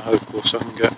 and hopeless I can get.